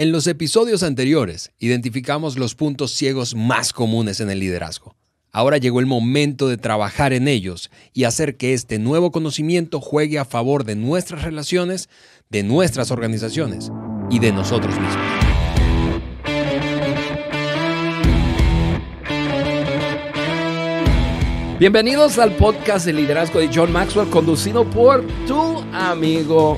En los episodios anteriores identificamos los puntos ciegos más comunes en el liderazgo. Ahora llegó el momento de trabajar en ellos y hacer que este nuevo conocimiento juegue a favor de nuestras relaciones, de nuestras organizaciones y de nosotros mismos. Bienvenidos al podcast de liderazgo de John Maxwell, conducido por tu amigo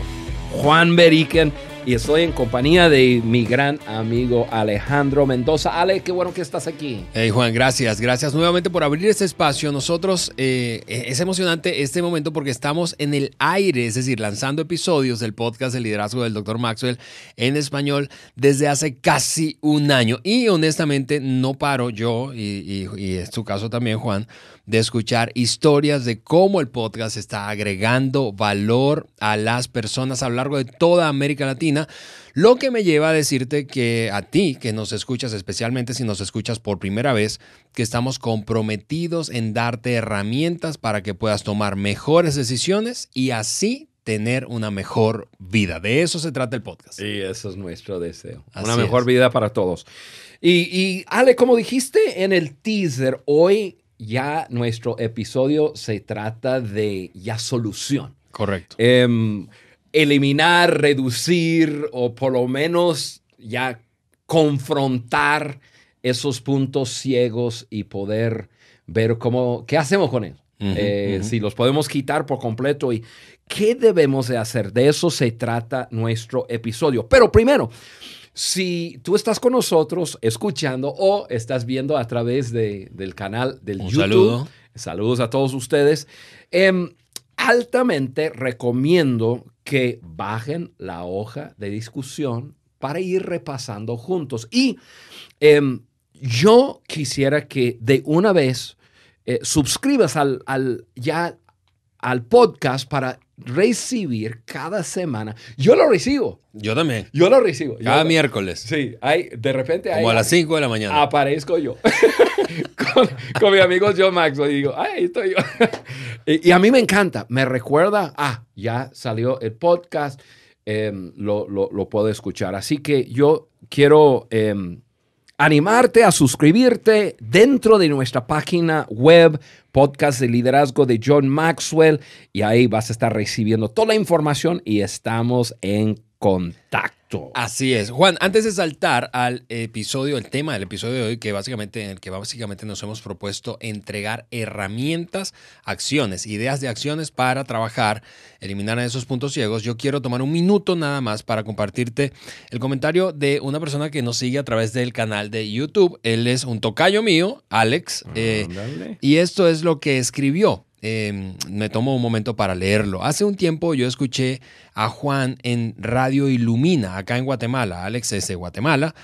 Juan Beriken. Y estoy en compañía de mi gran amigo Alejandro Mendoza. Ale, qué bueno que estás aquí. Hey Juan, gracias. Gracias nuevamente por abrir este espacio. Nosotros eh, es emocionante este momento porque estamos en el aire, es decir, lanzando episodios del podcast de liderazgo del Dr. Maxwell en español desde hace casi un año. Y honestamente no paro yo, y, y es tu caso también, Juan de escuchar historias de cómo el podcast está agregando valor a las personas a lo largo de toda América Latina, lo que me lleva a decirte que a ti que nos escuchas, especialmente si nos escuchas por primera vez, que estamos comprometidos en darte herramientas para que puedas tomar mejores decisiones y así tener una mejor vida. De eso se trata el podcast. Y eso es nuestro deseo. una mejor vida para todos. Y, y Ale, como dijiste en el teaser, hoy ya nuestro episodio se trata de ya solución. Correcto. Em, eliminar, reducir o por lo menos ya confrontar esos puntos ciegos y poder ver cómo, qué hacemos con ellos. Eh, si los podemos quitar por completo y qué debemos de hacer. De eso se trata nuestro episodio. Pero primero, si tú estás con nosotros escuchando o estás viendo a través del canal del YouTube, saludo. saludos a todos ustedes, em, altamente recomiendo que bajen la hoja de discusión para ir repasando juntos. Y em, yo quisiera que de una vez eh, suscribas al, al, ya al podcast para recibir cada semana. Yo lo recibo. Yo también. Yo lo recibo. Cada miércoles. Sí, hay, de repente... Como a las 5 de la mañana. Aparezco yo. con, mi amigo John Maxwell y digo, ahí estoy yo. y, a mí me encanta. Me recuerda, ah, ya salió el podcast, em, lo, lo, puedo escuchar. Así que yo quiero... Em, animarte a suscribirte dentro de nuestra página web, podcast de liderazgo de John Maxwell, y ahí vas a estar recibiendo toda la información y estamos en contacto. Así es. Juan, antes de saltar al episodio, el tema del episodio de hoy, que básicamente, en el que básicamente nos hemos propuesto entregar herramientas, acciones, ideas de acciones para trabajar, eliminar esos puntos ciegos, yo quiero tomar un minuto nada más para compartirte el comentario de una persona que nos sigue a través del canal de YouTube. Él es un tocayo mío, Alex, eh, y esto es lo que escribió. Em, me tomo un momento para leerlo. Hace un tiempo yo escuché a Juan en Radio Ilumina, acá en Guatemala, Alex es de Guatemala,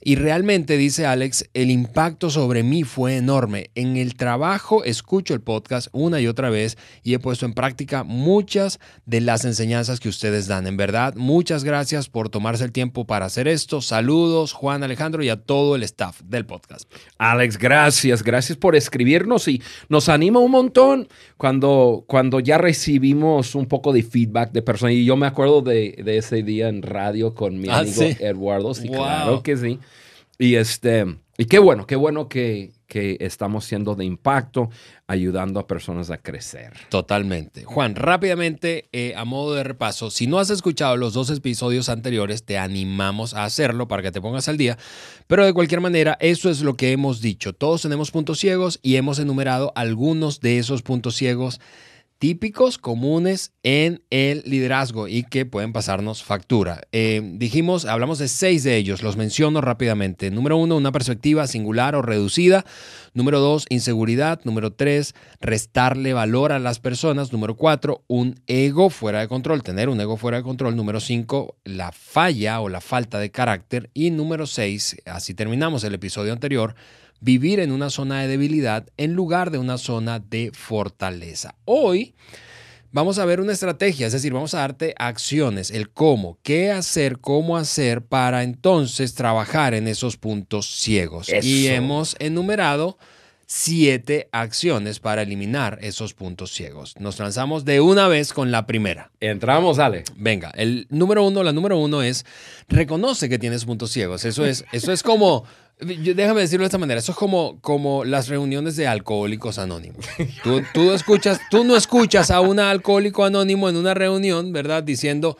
y realmente, dice Alex, el impacto sobre mí fue enorme. En el trabajo escucho el podcast una y otra vez y he puesto en práctica muchas de las enseñanzas que ustedes dan. En verdad, muchas gracias por tomarse el tiempo para hacer esto. Saludos, Juan Alejandro, y a todo el staff del podcast. Alex, gracias. Gracias por escribirnos y nos anima un montón cuando, cuando ya recibimos un poco de feedback de personas. Y yo me acuerdo de, ese día en radio con mi ah, amigo Eduardo. Sí, claro que sí. Y este, y qué bueno, qué bueno que, estamos siendo de impacto, ayudando a personas a crecer. Totalmente. Juan, rápidamente, eh, a modo de repaso, si no has escuchado los dos episodios anteriores, te animamos a hacerlo para que te pongas al día. Pero de cualquier manera, eso es lo que hemos dicho. Todos tenemos puntos ciegos y hemos enumerado algunos de esos puntos ciegos típicos comunes en el liderazgo y que pueden pasarnos factura. Eh, dijimos, hablamos de seis de ellos, los menciono rápidamente. Número uno, una perspectiva singular o reducida. Número dos, inseguridad. Número tres, restarle valor a las personas. Número cuatro, un ego fuera de control, tener un ego fuera de control. Número cinco, la falla o la falta de carácter. Y número seis, así terminamos el episodio anterior, vivir en una zona de debilidad en lugar de una zona de fortaleza. Hoy vamos a ver una estrategia, es decir, vamos a darte acciones, el cómo, qué hacer, cómo hacer para entonces trabajar en esos puntos ciegos. Y hemos enumerado siete acciones para eliminar esos puntos ciegos. Nos lanzamos de una vez con la primera. Entramos, Ale. Venga, el número uno, la número uno es reconoce que tienes puntos ciegos. Eso es, eso es como, déjame decirlo de esta manera, eso es como, como las reuniones de alcohólicos anónimos. Tú, tú, escuchas, tú no escuchas a un alcohólico anónimo en una reunión, ¿verdad? Diciendo,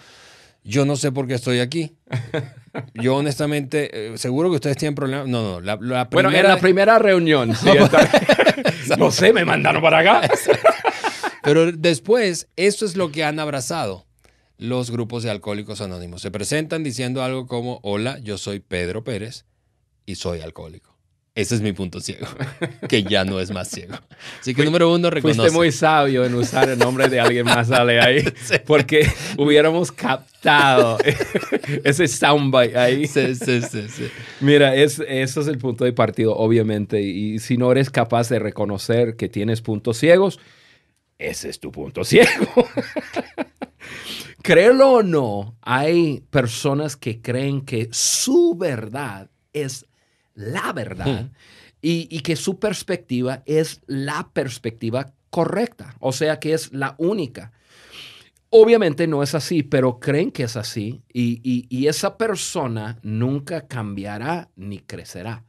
yo no sé por qué estoy aquí. Yo honestamente, eh, seguro que ustedes tienen problemas. No, no, la, primera... Bueno, en la primera reunión. no sé, me mandaron para acá. Pero después, esto es lo que han abrazado los grupos de alcohólicos anónimos. Se presentan diciendo algo como, hola, yo soy Pedro Pérez y soy alcohólico. Ese es mi punto ciego, que ya no es más ciego. Así que número uno, reconoce. Fuiste muy sabio en usar el nombre de alguien más, Ale, ahí, porque hubiéramos captado ese soundbite ahí. Sí, sí, sí, sí. Mira, es, eso es el punto de partido, obviamente, y si no eres capaz de reconocer que tienes puntos ciegos, ese es tu punto ciego. Créelo o no, hay personas que creen que su verdad es la verdad hmm. y, que su perspectiva es la perspectiva correcta, o sea que es la única. Obviamente no es así, pero creen que es así y, esa persona nunca cambiará ni crecerá.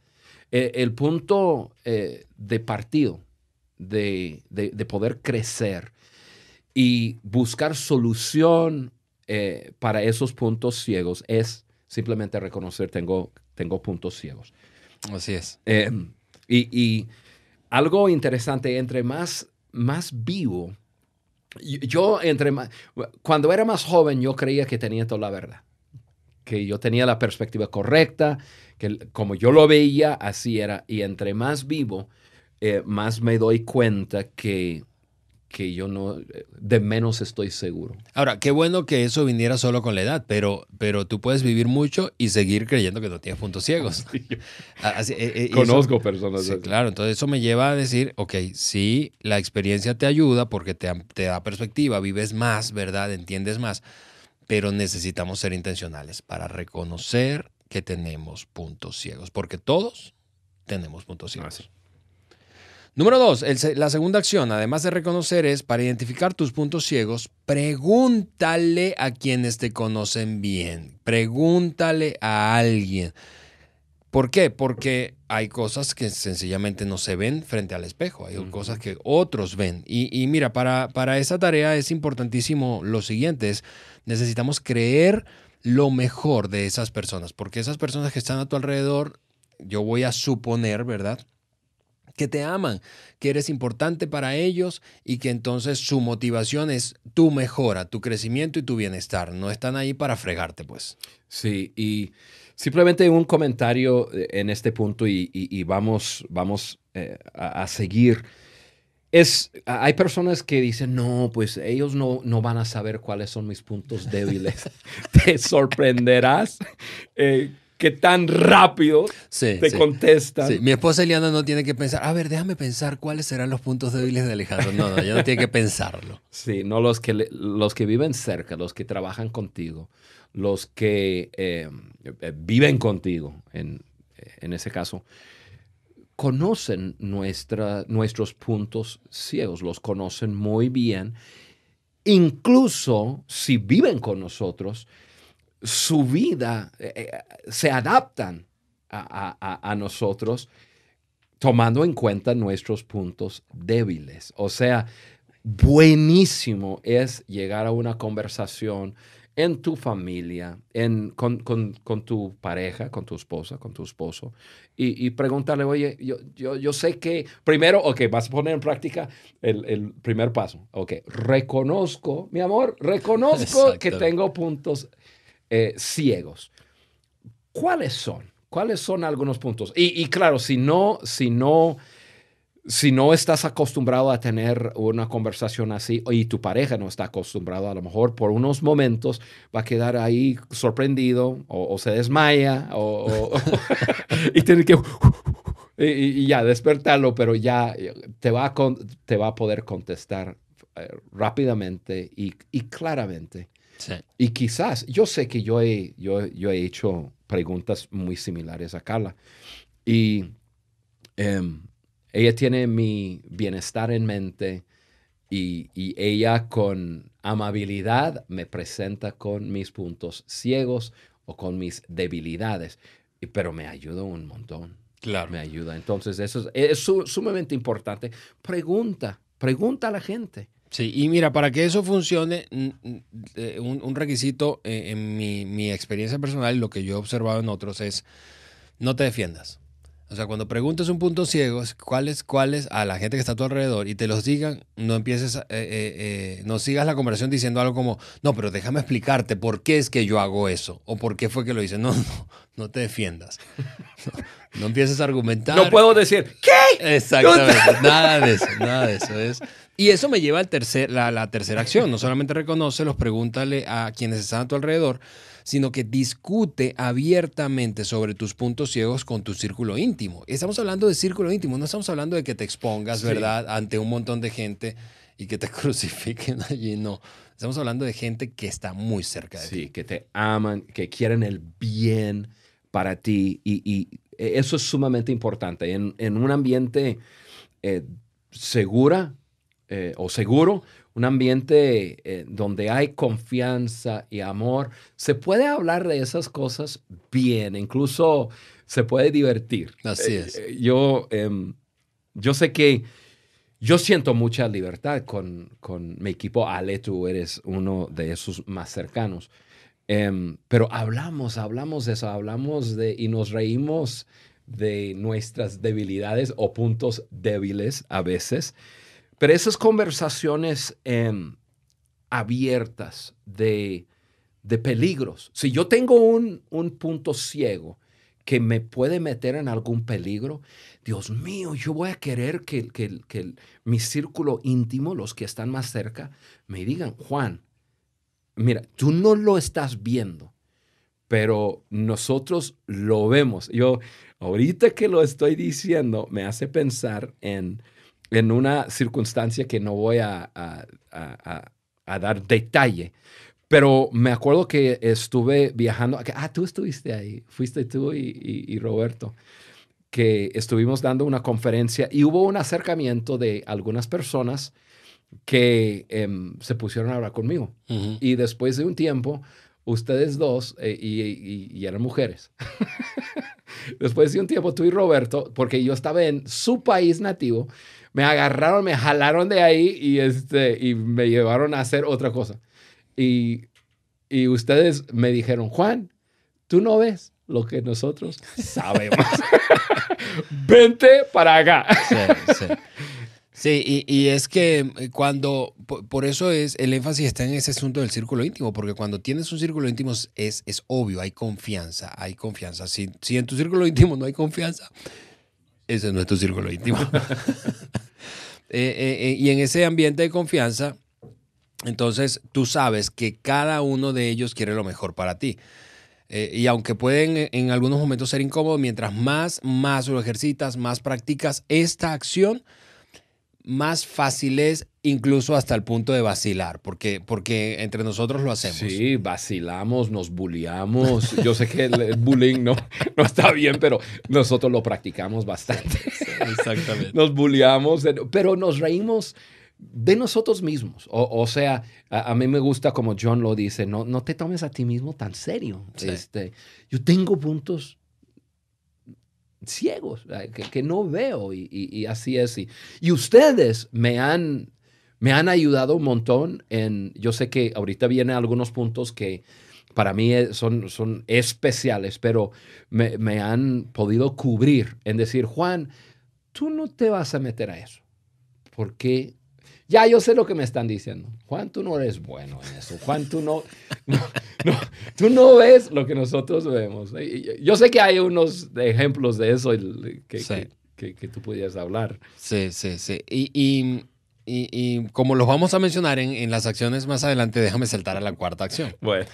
Eh, el punto eh, de partido de, poder crecer y buscar solución eh, para esos puntos ciegos es simplemente reconocer tengo, tengo puntos ciegos. Así es. Eh, y, algo interesante, entre más, más vivo, yo entre más, cuando era más joven yo creía que tenía toda la verdad, que yo tenía la perspectiva correcta, que como yo lo veía, así era. Y entre más vivo, eh, más me doy cuenta que que yo no, de menos estoy seguro. Ahora, qué bueno que eso viniera solo con la edad, pero, pero tú puedes vivir mucho y seguir creyendo que no tienes puntos ciegos. Ah, eh, eh, Conozco personas. Sí, claro, entonces eso me lleva a decir, ok, sí, la experiencia te ayuda porque te, te da perspectiva, vives más, ¿verdad? Entiendes más, pero necesitamos ser intencionales para reconocer que tenemos puntos ciegos, porque todos tenemos puntos ciegos. Ah, Número dos, la segunda acción, además de reconocer, es para identificar tus puntos ciegos, pregúntale a quienes te conocen bien. Pregúntale a alguien. ¿Por qué? Porque hay cosas que sencillamente no se ven frente al espejo, hay cosas que otros ven. Y, mira, para, para esa tarea es importantísimo lo siguiente, es necesitamos creer lo mejor de esas personas, porque esas personas que están a tu alrededor, yo voy a suponer, ¿verdad? Que te aman, que eres importante para ellos y que entonces su motivación es tu mejora, tu crecimiento y tu bienestar. No están ahí para fregarte, pues. Sí, y simplemente un comentario eh, en este punto y, vamos, vamos eh, a, seguir. Es, hay personas que dicen, no, pues ellos no, no van a saber cuáles son mis puntos débiles. Te sorprenderás. Eh, que tan rápido te contestan. Mi esposa Eliana no tiene que pensar, a ver, déjame pensar cuáles serán los puntos débiles de Alejandro. No, no, ella no tiene que pensarlo. Sí, no los que, los que viven cerca, los que trabajan contigo, los que eh, eh, viven contigo, en, en, ese caso, conocen nuestra, nuestros puntos ciegos, los conocen muy bien. Incluso si viven con nosotros, su vida eh, eh, se adaptan a, nosotros tomando en cuenta nuestros puntos débiles. O sea, buenísimo es llegar a una conversación en tu familia, en, con, tu pareja, con tu esposa, con tu esposo, y, preguntarle, oye, yo, yo, sé que, primero, ok, vas a poner en práctica el, primer paso. Ok, reconozco, mi amor, reconozco que tengo puntos eh, ciegos. ¿Cuáles son? ¿Cuáles son algunos puntos? Y, claro, si no, si no, si no estás acostumbrado a tener una conversación así y tu pareja no está acostumbrado, a lo mejor por unos momentos va a quedar ahí sorprendido o, se desmaya o, y tiene que y, ya despertarlo, pero ya te va a, te va a poder contestar eh, rápidamente y claramente y quizás, yo sé que yo he, yo, yo he hecho preguntas muy similares a Carla. Y em, ella tiene mi bienestar en mente y, y ella con amabilidad me presenta con mis puntos ciegos o con mis debilidades, pero me ayuda un montón. Claro. Me ayuda. Entonces, eso es, es su- sumamente importante. Pregunta, pregunta a la gente. Sí, y mira, para que eso funcione, un, un requisito eh, en mi, mi experiencia personal, lo que yo he observado en otros es, no te defiendas. O sea, cuando preguntes un punto ciego, es cuáles, cuáles a la gente que está a tu alrededor y te los digan, no empieces, a- eh, eh, eh, no sigas la conversación diciendo algo como, no, pero déjame explicarte por qué es que yo hago eso o por qué fue que lo hice. No, no, no te defiendas. No, no empieces a argumentar. No puedo decir, ¿qué? Exactamente, nada de eso, nada de eso es. Y eso me lleva al tercer, la, la tercera acción. No solamente los pregúntale a quienes están a tu alrededor, sino que discute abiertamente sobre tus puntos ciegos con tu círculo íntimo. Estamos hablando de círculo íntimo, no estamos hablando de que te expongas, Sí. ¿verdad?, ante un montón de gente y que te crucifiquen allí, no. Estamos hablando de gente que está muy cerca de ti. Sí, que te aman, que quieren el bien para ti y, y eso es sumamente importante. En, en un ambiente eh, segura eh, o seguro, un ambiente eh, donde hay confianza y amor, se puede hablar de esas cosas bien, incluso se puede divertir. Así Eh, es. eh, yo, em, yo sé que yo siento mucha libertad con, con mi equipo. Ale, tú eres uno de esos más cercanos. Em, pero hablamos, hablamos de eso, hablamos de y nos reímos de nuestras debilidades o puntos débiles a veces. Pero esas conversaciones em, abiertas de, de peligros. Si yo tengo un, un punto ciego que me puede meter en algún peligro, Dios mío, yo voy a querer que, que- que mi círculo íntimo, los que están más cerca, me digan, Juan, mira, tú no lo estás viendo, pero nosotros lo vemos. Yo, ahorita que lo estoy diciendo, me hace pensar en, en una circunstancia que no voy a, a- a- a- dar detalle, pero me acuerdo que estuve viajando. Ah, tú estuviste ahí, fuiste tú y, y- y Roberto, que estuvimos dando una conferencia y hubo un acercamiento de algunas personas que em, se pusieron a hablar conmigo. Ujú. Y después de un tiempo, ustedes dos, eh, y- y eran mujeres, después de un tiempo, tú y Roberto, porque yo estaba en su país nativo, me agarraron, me jalaron de ahí y, este, y me llevaron a hacer otra cosa. Y, y ustedes me dijeron, Juan, tú no ves lo que nosotros sabemos. Vente para acá. Sí, sí. Sí, y, y es que eh, cuando, po- por eso es, el énfasis está en ese asunto del círculo íntimo, porque cuando tienes un círculo íntimo es, es obvio, hay confianza, hay confianza. Si, si en tu círculo íntimo no hay confianza, ese es tu círculo íntimo. Eh, eh, eh, y en ese ambiente de confianza, entonces tú sabes que cada uno de ellos quiere lo mejor para ti. Y aunque pueden en algunos momentos ser incómodos, mientras más, más lo ejercitas, más practicas esta acción, más fácil es incluso hasta el punto de vacilar, porque, porque entre nosotros lo hacemos. Sí, vacilamos, nos bulleamos. Yo sé que el, el bullying no, no está bien, pero nosotros lo practicamos bastante. Exactamente. Nos bulleamos, pero nos reímos de nosotros mismos. O, o sea, a, a mí me gusta como John lo dice, no, no te tomes a ti mismo tan serio. Sí. Este, yo tengo puntos ciegos eh, que, no veo y, así es. Y, y ustedes me han, me han ayudado un montón en, yo sé que ahorita vienen algunos puntos que para mí es- son, son especiales, pero me, me han podido cubrir en decir, Juan, tú no te vas a meter a eso. Porque ya yo sé lo que me están diciendo. Juan, tú no eres bueno en eso. Juan, tú no, no, no, tú no ves lo que nosotros vemos. Yo sé que hay unos ejemplos de eso el- que, Sí. que, que- que tú pudieras hablar. Sí, sí, sí. Y, y- y- y como los vamos a mencionar en, en las acciones más adelante, déjame saltar a la cuarta acción. Bueno.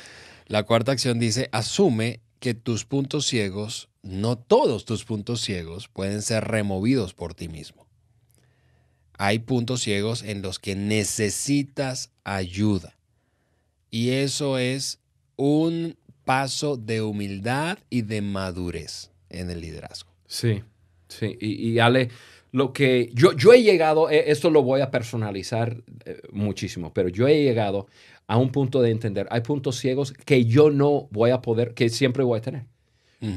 La cuarta acción dice, asume que tus puntos ciegos, no todos tus puntos ciegos, pueden ser removidos por ti mismo. Hay puntos ciegos en los que necesitas ayuda. Y eso es un paso de humildad y de madurez en el liderazgo. Sí, sí. Y, y Ale, lo que yo, yo he llegado, eh, esto lo voy a personalizar eh, muchísimo, pero yo he llegado a un punto de entender, hay puntos ciegos que yo no voy a poder, que siempre voy a tener,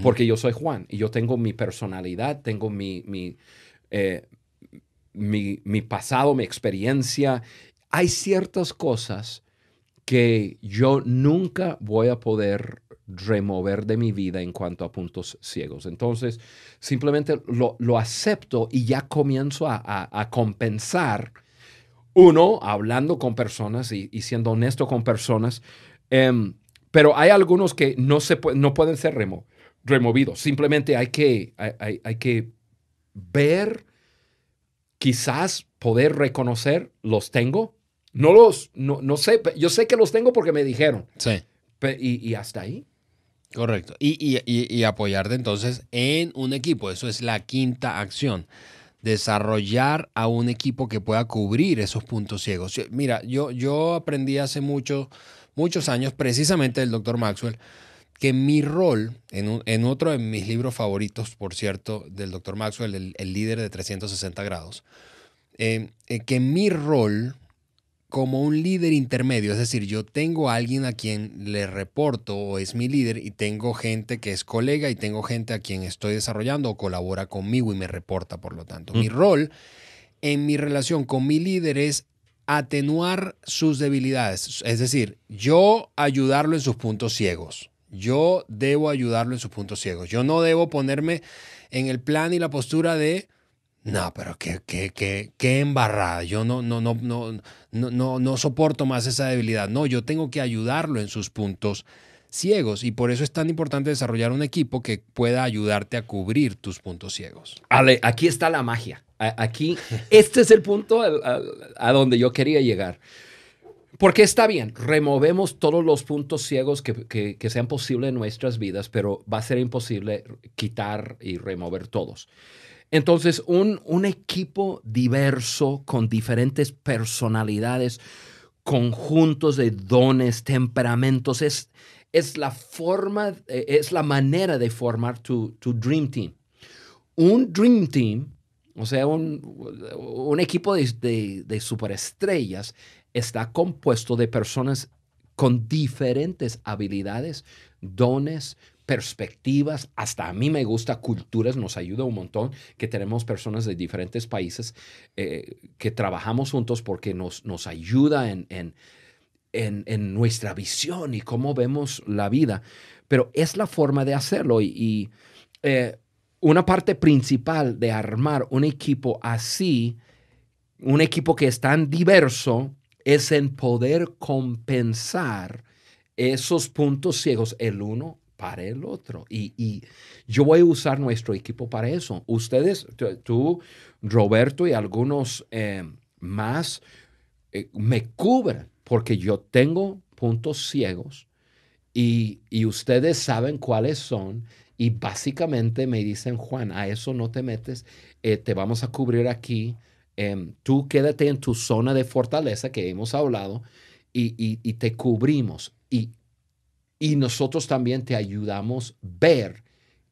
porque yo soy Juan y yo tengo mi personalidad, tengo mi, mi, eh, mi, mi pasado, mi experiencia. Hay ciertas cosas que yo nunca voy a poder remover de mi vida en cuanto a puntos ciegos. Entonces, simplemente lo, acepto y ya comienzo a, compensar, uno, hablando con personas y, siendo honesto con personas, em, pero hay algunos que no, se, no pueden ser removidos. Simplemente hay que, hay, hay que ver, quizás poder reconocer, los tengo. No los, no, no sé, yo sé que los tengo porque me dijeron. Sí. Y, y hasta ahí. Correcto. Y, y, apoyarte entonces en un equipo. Eso es la quinta acción. Desarrollar a un equipo que pueda cubrir esos puntos ciegos. Mira, yo, yo aprendí hace mucho, muchos años, precisamente del doctor Maxwell, que mi rol, en, en, otro de mis libros favoritos, por cierto, del doctor Maxwell, el, líder de 360 grados, eh, eh, que mi rol como un líder intermedio, es decir, yo tengo a alguien a quien le reporto o es mi líder y tengo gente que es colega y tengo gente a quien estoy desarrollando o colabora conmigo y me reporta, por lo tanto. Mi rol en mi relación con mi líder es atenuar sus debilidades, es decir, yo ayudarlo en sus puntos ciegos. Yo debo ayudarlo en sus puntos ciegos. Yo no debo ponerme en el plan y la postura de no, pero qué, qué, qué, qué embarrada. Yo no, no, no, no, no, no, soporto más esa debilidad. No, yo tengo que ayudarlo en sus puntos ciegos y por eso es tan importante desarrollar un equipo que pueda ayudarte a cubrir tus puntos ciegos. Aquí está la magia. Aquí, este es el punto a, donde yo quería llegar. Porque está bien, removemos todos los puntos ciegos que, que, sean posibles en nuestras vidas, pero va a ser imposible quitar y remover todos. Entonces, un, un equipo diverso con diferentes personalidades, conjuntos de dones, temperamentos, es, es la forma, eh, es la manera de formar tu, tu Dream Team. Un Dream Team, o sea, un, un equipo de, de, de superestrellas, está compuesto de personas con diferentes habilidades, dones, perspectivas, hasta a mí me gusta culturas, nos ayuda un montón que tenemos personas de diferentes países eh, que trabajamos juntos porque nos, nos ayuda en, en, en, nuestra visión y cómo vemos la vida. Pero es la forma de hacerlo y, eh, una parte principal de armar un equipo así, un equipo que es tan diverso, es en poder compensar esos puntos ciegos el uno para el otro. Y, yo voy a usar nuestro equipo para eso. Ustedes, tú, Roberto y algunos eh, más, eh, me cubren porque yo tengo puntos ciegos y, ustedes saben cuáles son. Y básicamente me dicen, Juan, a eso no te metes, eh, te vamos a cubrir aquí. Em, tú quédate en tu zona de fortaleza que hemos hablado y, y te cubrimos. Y y nosotros también te ayudamos a ver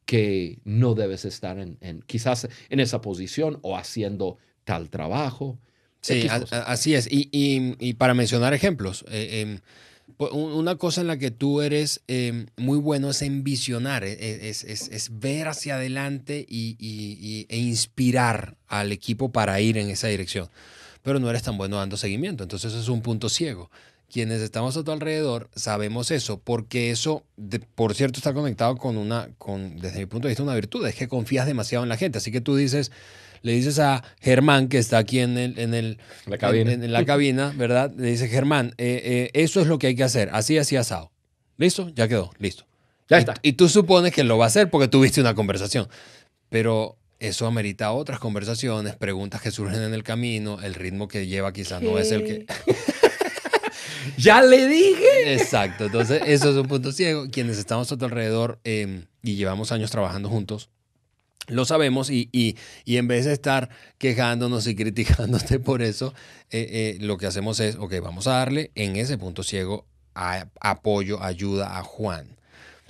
que no debes estar en, quizás en esa posición o haciendo tal trabajo. Sí, así es. Y, para mencionar ejemplos, eh, em, una cosa en la que tú eres em, muy bueno es en visionar, e, e, es, ver hacia adelante y, e inspirar al equipo para ir en esa dirección. Pero no eres tan bueno dando seguimiento, entonces eso es un punto ciego quienes estamos a tu alrededor sabemos eso, porque eso, por cierto, está conectado con una, con, desde mi punto de vista, una virtud, es que confías demasiado en la gente. Así que tú dices, le dices a Germán, que está aquí en, el, en, el, la, cabina. En, la cabina, ¿verdad? Le dices, Germán, eh, eh, eso es lo que hay que hacer, así, así, asado. ¿Listo? Ya quedó, listo. Ya está. Y, tú supones que lo va a hacer porque tuviste una conversación. Pero eso amerita otras conversaciones, preguntas que surgen en el camino, el ritmo que lleva quizás no es el que... ya le dije. Exacto, entonces eso es un punto ciego. Quienes estamos a tu alrededor em, y llevamos años trabajando juntos, lo sabemos y, y, en vez de estar quejándonos y criticándote por eso, eh, eh, lo que hacemos es, ok, vamos a darle en ese punto ciego apoyo, ayuda a Juan.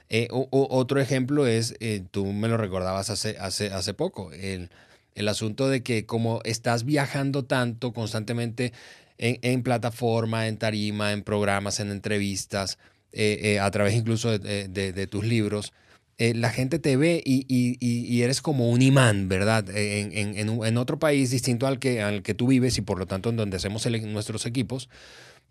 Eh, otro ejemplo es, tú me lo recordabas hace, hace, hace poco, el, El asunto de que como estás viajando tanto constantemente en, plataforma, en tarima, en programas, en entrevistas, a través incluso de, tus libros, eh, la gente te ve y, eres como un imán, ¿verdad? En, otro país distinto al que, al que tú vives y por lo tanto en donde hacemos nuestros equipos,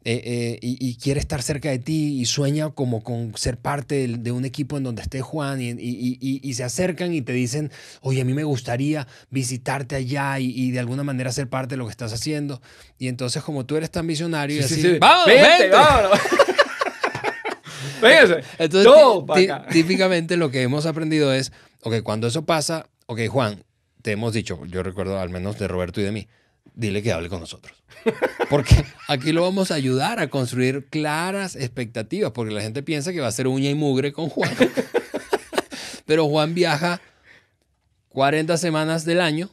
eh, eh, y, quiere estar cerca de ti y sueña como con ser parte de, un equipo en donde esté Juan y, se acercan y te dicen, oye, a mí me gustaría visitarte allá y, de alguna manera ser parte de lo que estás haciendo. Y entonces como tú eres tan visionario, sí, sí, ¡Vamos, vente, vámonos! Entonces, típicamente lo que hemos aprendido es, ok, cuando eso pasa, ok, Juan, te hemos dicho, yo recuerdo al menos de Roberto y de mí, dile que hable con nosotros. Porque aquí lo vamos a ayudar a construir claras expectativas, porque la gente piensa que va a ser uña y mugre con Juan. Pero Juan viaja 40 semanas del año,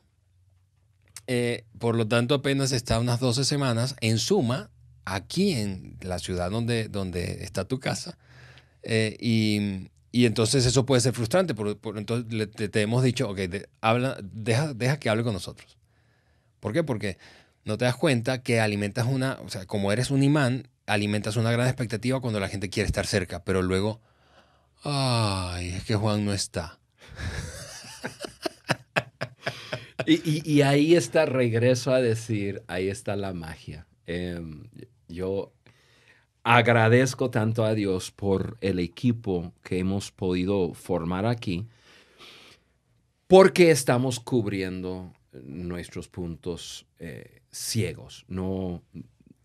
eh, por lo tanto apenas está unas 12 semanas en suma aquí en la ciudad donde, donde está tu casa. Eh, y, entonces eso puede ser frustrante. Por, entonces te, hemos dicho, ok, habla, deja, deja que hable con nosotros. ¿Por qué? Porque no te das cuenta que alimentas una, o sea, como eres un imán, alimentas una gran expectativa cuando la gente quiere estar cerca, pero luego, ay, es que Juan no está. y, ahí está, regreso a decir, ahí está la magia. Em, yo agradezco tanto a Dios por el equipo que hemos podido formar aquí, porque estamos cubriendo nuestros puntos eh, ciegos. No,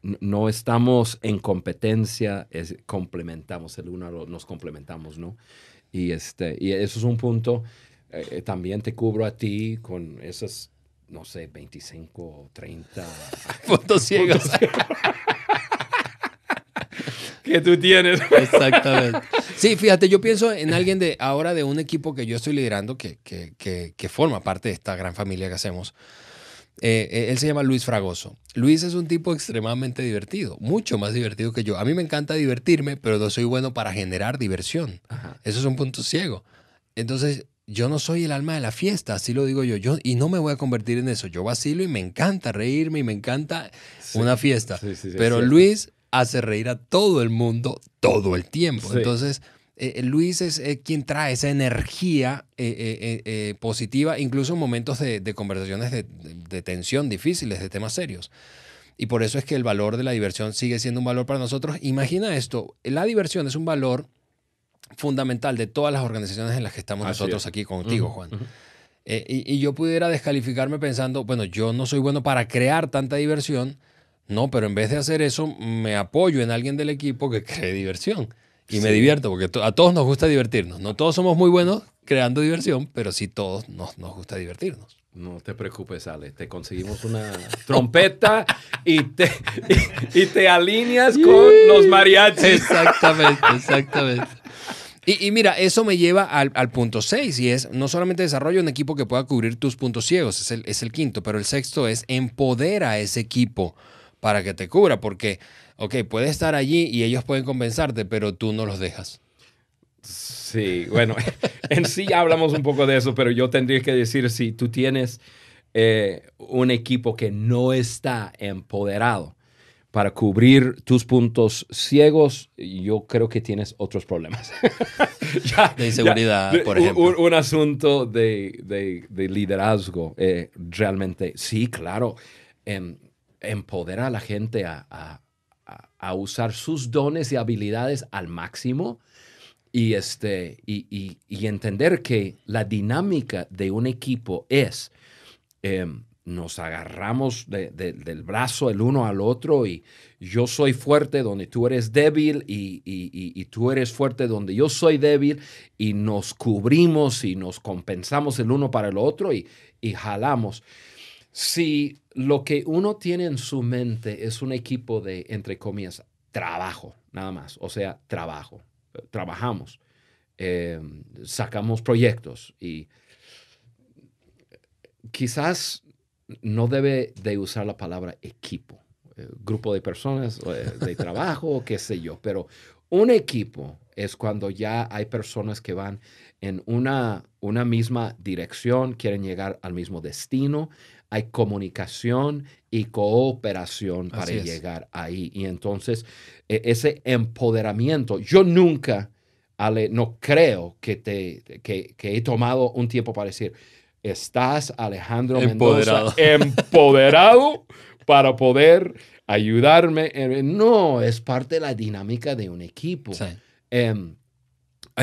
no estamos en competencia, complementamos el uno, nos complementamos, ¿no? Y, este, y eso es un punto, eh, también te cubro a ti con esos, no sé, 25, 30 puntos ciegos. Que tú tienes. Exactamente. Sí, fíjate, yo pienso en alguien de ahora de un equipo que yo estoy liderando que, que, que, forma parte de esta gran familia que hacemos. Eh, eh, él se llama Luis Fragoso. Luis es un tipo extremadamente divertido, mucho más divertido que yo. A mí me encanta divertirme, pero no soy bueno para generar diversión. Eso es un punto ciego. Entonces, yo no soy el alma de la fiesta, así lo digo yo. yo y no me voy a convertir en eso. Yo vacilo y me encanta reírme y me encanta una fiesta. pero Luis hace reír a todo el mundo todo el tiempo. Entonces, eh, eh, Luis es eh, quien trae esa energía positiva, incluso en momentos de, conversaciones de, tensión difíciles, de temas serios. Y por eso es que el valor de la diversión sigue siendo un valor para nosotros. Imagina esto, la diversión es un valor fundamental de todas las organizaciones en las que estamos nosotros aquí contigo, Juan. y, y yo pudiera descalificarme pensando, bueno, yo no soy bueno para crear tanta diversión, no, pero en vez de hacer eso, me apoyo en alguien del equipo que cree diversión. Y me divierto, porque a todos nos gusta divertirnos. No todos somos muy buenos creando diversión, pero sí todos nos, nos gusta divertirnos. No te preocupes, Ale. Te conseguimos una trompeta y te, y, te alineas con los mariachis. Exactamente, exactamente. Y, mira, eso me lleva al, punto 6 y es no solamente desarrollo un equipo que pueda cubrir tus puntos ciegos, es el, es el quinto, pero el sexto es empodera a ese equipo para que te cubra, porque, ok, puede estar allí y ellos pueden compensarte, pero tú no los dejas. Sí, bueno, en sí hablamos un poco de eso, pero yo tendría que decir, si tú tienes eh, un equipo que no está empoderado para cubrir tus puntos ciegos, yo creo que tienes otros problemas. de inseguridad, por ejemplo. Un, asunto de, liderazgo, eh, realmente, sí, claro. Em, empodera a la gente a, usar sus dones y habilidades al máximo y, este, y, entender que la dinámica de un equipo es, em, nos agarramos del brazo el uno al otro y yo soy fuerte donde tú eres débil y, y, tú eres fuerte donde yo soy débil y nos cubrimos y nos compensamos el uno para el otro y, jalamos. Si lo que uno tiene en su mente es un equipo de, entre comillas, trabajo, nada más. O sea, trabajo. Trabajamos. Eh, sacamos proyectos y quizás no debe de usar la palabra equipo, eh, grupo de personas eh, de trabajo, qué sé yo, pero un equipo es cuando ya hay personas que van en una, una misma dirección, quieren llegar al mismo destino. Hay comunicación y cooperación para llegar ahí. Y entonces, e, ese empoderamiento, yo nunca, Ale, no creo que, te, que, he tomado un tiempo para decir, estás Alejandro empoderado. Mendoza empoderado para poder ayudarme. No, es parte de la dinámica de un equipo. Em,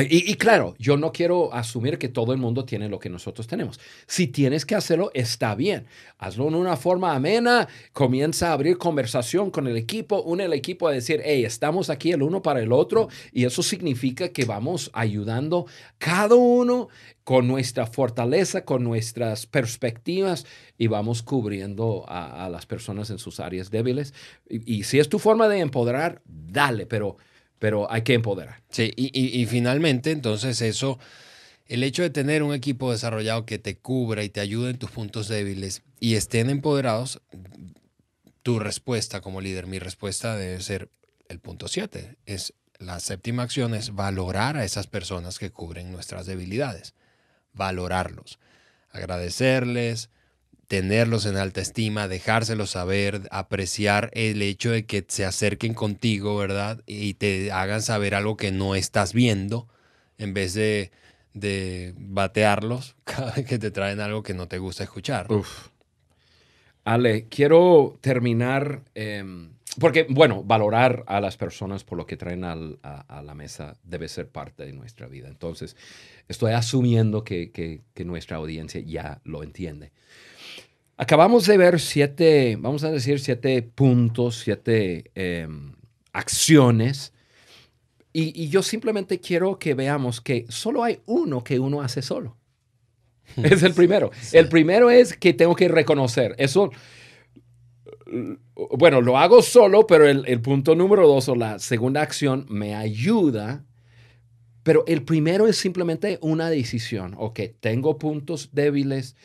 y, claro, yo no quiero asumir que todo el mundo tiene lo que nosotros tenemos. Si tienes que hacerlo, está bien. Hazlo en una forma amena, comienza a abrir conversación con el equipo, une el equipo a decir, hey, estamos aquí el uno para el otro. Y eso significa que vamos ayudando cada uno con nuestra fortaleza, con nuestras perspectivas y vamos cubriendo a, las personas en sus áreas débiles. y si es tu forma de empoderar, dale, pero pero hay que empoderar. Sí, y, finalmente, entonces eso, el hecho de tener un equipo desarrollado que te cubra y te ayude en tus puntos débiles y estén empoderados, tu respuesta como líder, mi respuesta debe ser el punto 7, es la séptima acción es valorar a esas personas que cubren nuestras debilidades, valorarlos, agradecerles, tenerlos en alta estima, dejárselos saber, apreciar el hecho de que se acerquen contigo, ¿verdad? Y te hagan saber algo que no estás viendo, en vez de, de batearlos cada vez que te traen algo que no te gusta escuchar. Ale, quiero terminar, em, porque, bueno, valorar a las personas por lo que traen a, la mesa debe ser parte de nuestra vida. Entonces, estoy asumiendo que, que nuestra audiencia ya lo entiende. Acabamos de ver siete, vamos a decir, siete puntos, siete em, acciones. Y, yo simplemente quiero que veamos que solo hay uno que uno hace solo. Es el primero. El primero es que tengo que reconocer. Eso, bueno, lo hago solo, pero el, el punto número dos o la segunda acción me ayuda. Pero el primero es simplemente una decisión. Ok, tengo puntos débiles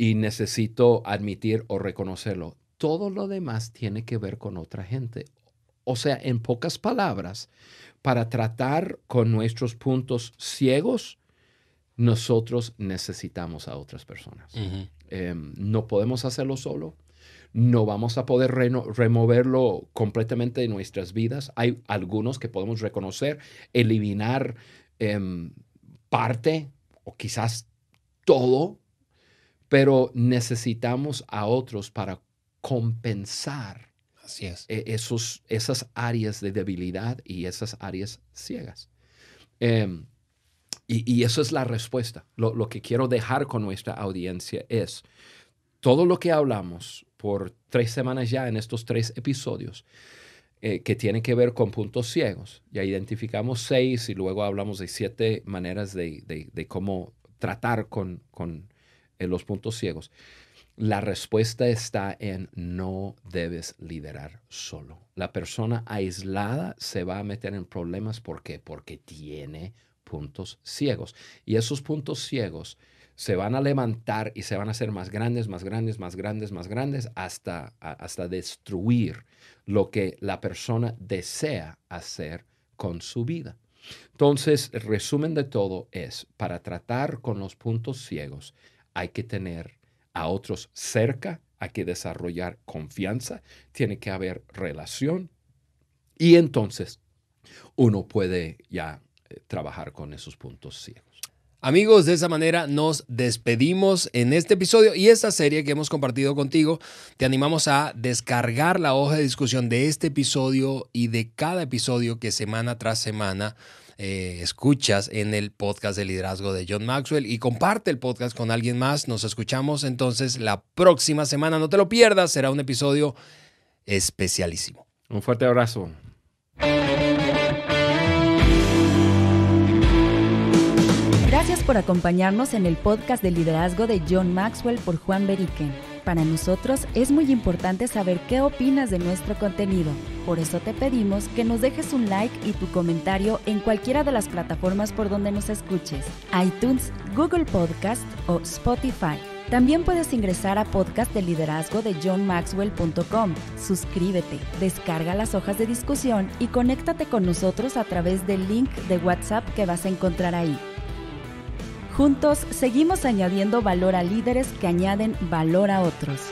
y necesito admitir o reconocerlo. Todo lo demás tiene que ver con otra gente. O sea, en pocas palabras, para tratar con nuestros puntos ciegos, nosotros necesitamos a otras personas. Em, no podemos hacerlo solo. No vamos a poder removerlo completamente de nuestras vidas. Hay algunos que podemos reconocer, eliminar em, parte o quizás todo pero necesitamos a otros para compensar Así es. E, esos, esas áreas de debilidad y esas áreas ciegas. Em, y, eso es la respuesta. Lo, que quiero dejar con nuestra audiencia es todo lo que hablamos por tres semanas ya en estos tres episodios eh, que tiene que ver con puntos ciegos. Ya identificamos seis y luego hablamos de siete maneras de, de cómo tratar con, con en los puntos ciegos, la respuesta está en no debes liderar solo. La persona aislada se va a meter en problemas. ¿Por qué? Porque tiene puntos ciegos. Y esos puntos ciegos se van a levantar y se van a hacer más grandes, más grandes, más grandes, más grandes, hasta, hasta destruir lo que la persona desea hacer con su vida. Entonces, resumen de todo es, para tratar con los puntos ciegos, hay que tener a otros cerca, hay que desarrollar confianza, tiene que haber relación y entonces uno puede ya eh, trabajar con esos puntos ciegos. Amigos, de esa manera nos despedimos en este episodio y esta serie que hemos compartido contigo. Te animamos a descargar la hoja de discusión de este episodio y de cada episodio que semana tras semana eh, escuchas en el podcast de liderazgo de John Maxwell y comparte el podcast con alguien más. Nos escuchamos entonces la próxima semana. No te lo pierdas, será un episodio especialísimo. Un fuerte abrazo. Por acompañarnos en el podcast de liderazgo de John Maxwell por Juan Beriken. Para nosotros es muy importante saber qué opinas de nuestro contenido. Por eso te pedimos que nos dejes un like y tu comentario en cualquiera de las plataformas por donde nos escuches, iTunes, Google Podcast o Spotify. También puedes ingresar a podcast de liderazgo de johnmaxwell.com. Suscríbete, descarga las hojas de discusión y conéctate con nosotros a través del link de WhatsApp que vas a encontrar ahí. Juntos seguimos añadiendo valor a líderes que añaden valor a otros.